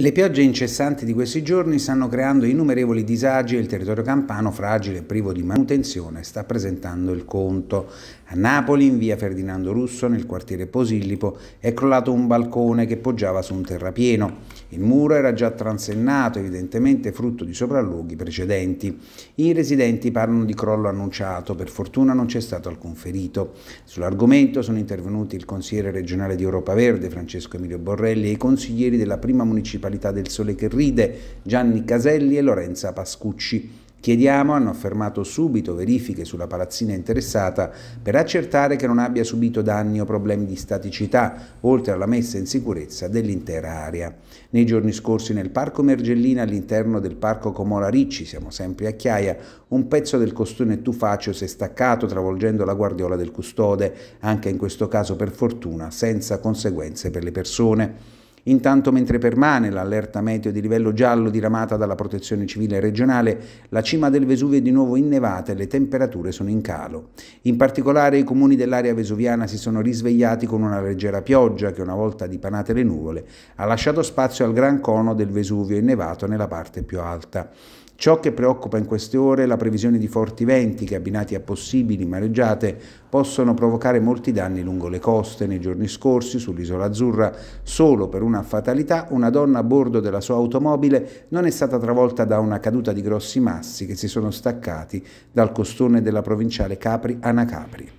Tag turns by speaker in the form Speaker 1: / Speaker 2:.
Speaker 1: Le piogge incessanti di questi giorni stanno creando innumerevoli disagi e il territorio campano, fragile e privo di manutenzione, sta presentando il conto. A Napoli, in via Ferdinando Russo, nel quartiere Posillipo, è crollato un balcone che poggiava su un terrapieno. Il muro era già transennato, evidentemente frutto di sopralluoghi precedenti. I residenti parlano di crollo annunciato, per fortuna non c'è stato alcun ferito. Sull'argomento sono intervenuti il consigliere regionale di Europa Verde, Francesco Emilio Borrelli, e i consiglieri della prima municipalità municipalità del Sole che ride, Gianni Caselli e Lorenza Pascucci. Chiediamo, hanno affermato subito, verifiche sulla palazzina interessata per accertare che non abbia subito danni o problemi di staticità, oltre alla messa in sicurezza dell'intera area. Nei giorni scorsi nel Parco Mergellina, all'interno del Parco Comola Ricci, siamo sempre a Chiaia, un pezzo del costone tufaccio si è staccato travolgendo la guardiola del custode, anche in questo caso per fortuna senza conseguenze per le persone. Intanto mentre permane l'allerta meteo di livello giallo diramata dalla protezione civile regionale, la cima del Vesuvio è di nuovo innevata e le temperature sono in calo. In particolare i comuni dell'area vesuviana si sono risvegliati con una leggera pioggia che una volta dipanate le nuvole ha lasciato spazio al gran cono del Vesuvio innevato nella parte più alta. Ciò che preoccupa in queste ore è la previsione di forti venti che, abbinati a possibili mareggiate, possono provocare molti danni lungo le coste. Nei giorni scorsi, sull'isola azzurra, solo per una fatalità, una donna a bordo della sua automobile non è stata travolta da una caduta di grossi massi che si sono staccati dal costone della provinciale Capri-Anacapri.